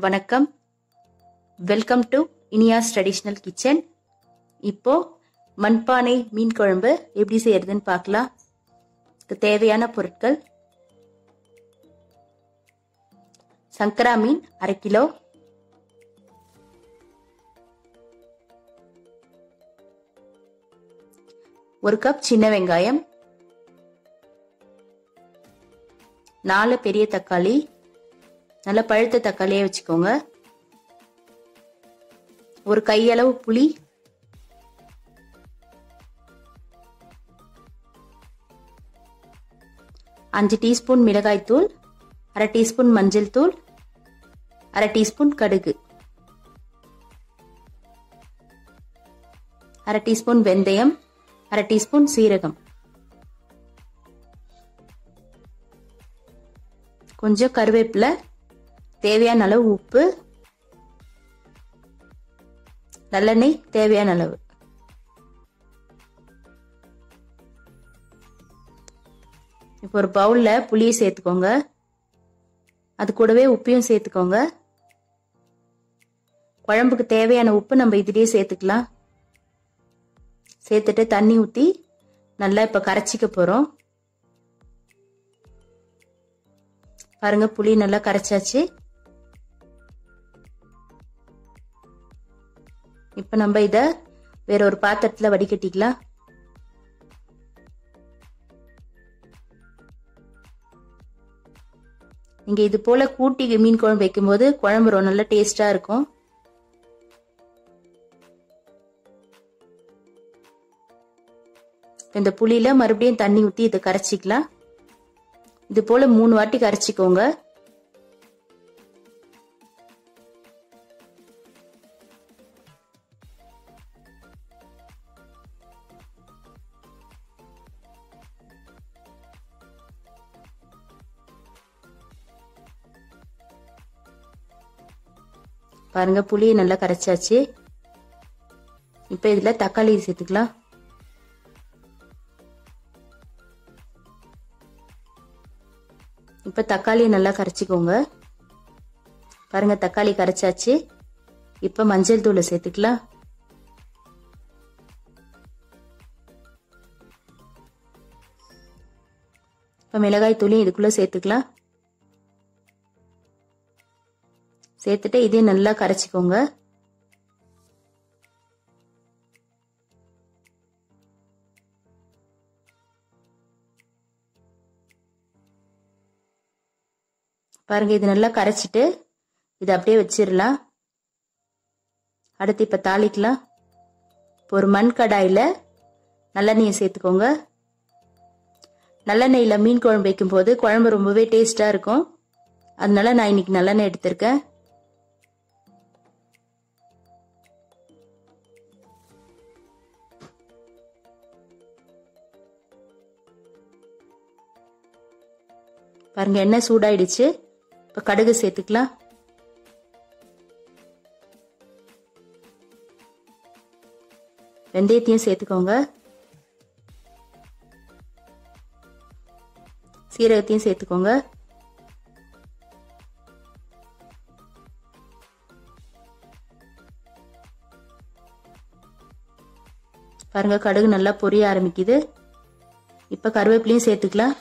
வணக்கம். Welcome to Iniya's traditional kitchen இப்போ மண்பானை மீன் குழம்பு எப்படி செய்யறதுன்னு பார்க்கலாம். இதுக்கு தேவையான பொருட்கள். சங்கரா மீன் அரை கிலோ. ஒரு கப் சின்ன வெங்காயம். நாலு பெரிய தக்காளி. நல்ல பழுத்த தக்காளியே வச்சுக்கோங்க. ஒரு கையளவு புளி. அஞ்சு டீஸ்பூன் மிளகாய் தூள். அரை டீஸ்பூன் மஞ்சள் தூள். அரை டீஸ்பூன் கடுகு. அரை டீஸ்பூன் வெந்தயம். அரை டீஸ்பூன் சீரகம். கொஞ்சம் கருவேப்பிலை. தேவையான அளவு உப்பு நல்லெண்ணெய் தேவையான அளவு. இப்போ ஒரு பவுலில் புளியை சேர்த்துக்கோங்க. அது கூடவே உப்பையும் சேர்த்துக்கோங்க. குழம்புக்கு தேவையான உப்பு நம்ம இதுலேயே சேர்த்துக்கலாம். சேர்த்துட்டு தண்ணி ஊற்றி நல்லா இப்போ கரைச்சிக்க போகிறோம் பாருங்க புளி நல்லா கரைச்சாச்சு. இப்போ நம்ம இதை வேற ஒரு பாத்திரத்தில் வடிகட்டிக்கலாம். நீங்கள் இது போல் கூட்டி மீன் குழம்பு வைக்கும்போது குழம்பு ரொம்ப நல்ல டேஸ்ட்டாக இருக்கும். இந்த புளியில் மறுபடியும் தண்ணி ஊற்றி இதை கரைச்சிக்கலாம். இது போல் மூணு வாட்டி கரைச்சிக்கோங்க. பாருங்க புளியை நல்லா கரைச்சாச்சு. இப்போ இதில் தக்காளி சேர்த்துக்கலாம். இப்போ தக்காளியை நல்லா கரைச்சிக்கோங்க. பாருங்க தக்காளி கரைச்சாச்சு. இப்போ மஞ்சள் தூளை சேர்த்துக்கலாம். இப்போ மிளகாய் தூளையும் இதுக்குள்ளே சேர்த்துக்கலாம். சேர்த்துட்டு இதையும் நல்லா கரைச்சிக்கோங்க. பாருங்க இது நல்லா கரைச்சிட்டு இது அப்படியே வச்சிடலாம் அடுத்து இப்போ தாளிக்கலாம். இப்போ ஒரு மண் கடாயில் நல்லெண்ணெயை சேர்த்துக்கோங்க. நல்லெண்ணெயில் மீன் குழம்பு வைக்கும்போது குழம்பு ரொம்பவே டேஸ்ட்டாக இருக்கும். அதனால நான் இன்னைக்கு நல்லெண்ணெய் எடுத்திருக்கேன். பாருங்க எண்ணெய் சூடாயிடுச்சு. இப்போ கடுகு சேர்த்துக்கலாம். வெந்தயத்தையும் சேர்த்துக்கோங்க. சீரகத்தையும் சேர்த்துக்கோங்க. பாருங்க கடுகு நல்லா பொரிய ஆரம்பிக்குது. இப்போ கருவேப்பிலையும் சேர்த்துக்கலாம்.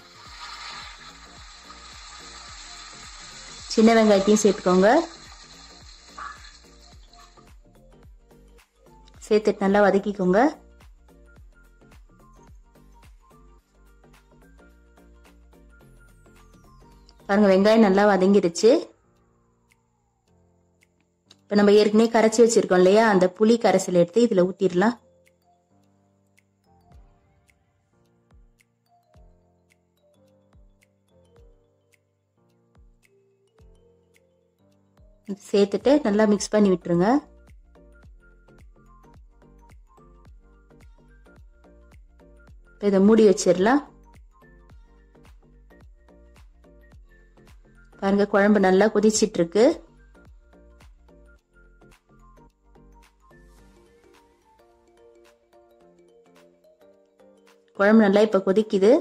சின்ன வெங்காயத்தையும் சேர்த்துக்கோங்க. சேர்த்துட்டு நல்லா வதக்கிக்கோங்க. பாருங்க வெங்காயம் நல்லா வதங்கிடுச்சு. இப்போ நம்ம ஏற்கனவே கரைச்சி வச்சிருக்கோம் இல்லையா? அந்த புளி கரைசல் எடுத்து இதில் ஊற்றிடலாம் சேர்த்துட்டு நல்லா மிக்ஸ் பண்ணி விட்டுருங்க. இப்போ இதை மூடி வச்சிடலாம். பாருங்க குழம்பு நல்லா கொதிச்சிட்டு இருக்கு குழம்பு நல்லா இப்போ கொதிக்குது.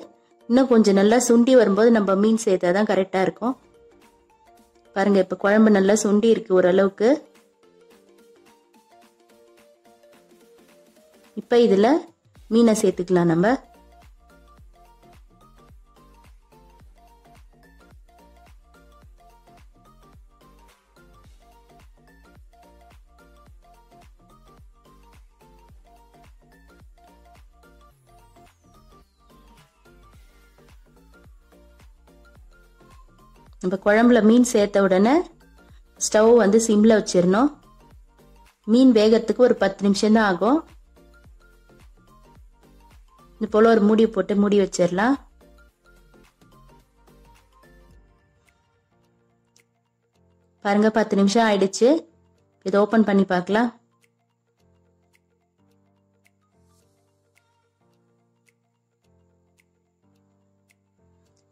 இன்னும் கொஞ்சம் நல்லா சுண்டி வரும்போது நம்ம மீன் சேர்த்தா தான் கரெக்டாக இருக்கும். பாருங்க இப்போ குழம்பு நல்லா சுண்டி இருக்கு ஓரளவுக்கு. இப்போ இதில் மீனை சேர்த்துக்கலாம் நம்ம. நம்ம குழம்புல மீன் சேர்த்த உடனே ஸ்டவ் வந்து சிம்மில் வச்சிடணும். மீன் வேகத்துக்கு ஒரு பத்து நிமிஷம் தான் ஆகும். இது போல் ஒரு மூடி போட்டு மூடி வச்சிடலாம். பாருங்க பத்து நிமிஷம் ஆயிடுச்சு. இதை ஓப்பன் பண்ணி பார்க்கலாம்.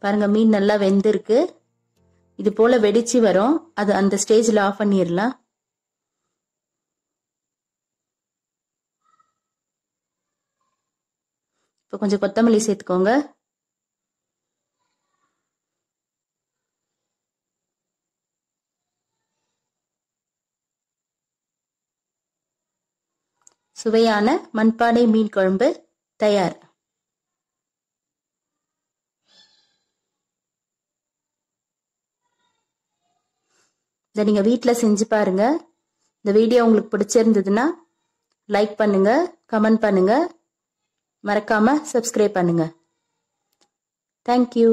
பாருங்க மீன் நல்லா வெந்திருக்கு. இது போல வெடிச்சு வரும். அது அந்த ஸ்டேஜ்ல ஆஃப் பண்ணிடலாம் இப்போ கொஞ்சம் கொத்தமல்லி சேர்த்துக்கோங்க. சுவையான மண்பானை மீன் குழம்பு தயார். இதை நீங்கள் வீட்டில் செஞ்சு பாருங்க. இந்த வீடியோ உங்களுக்கு பிடிச்சிருந்ததுன்னா லைக் பண்ணுங்க கமெண்ட் பண்ணுங்க. மறக்காம சப்ஸ்கிரைப் பண்ணுங்க. தேங்க்யூ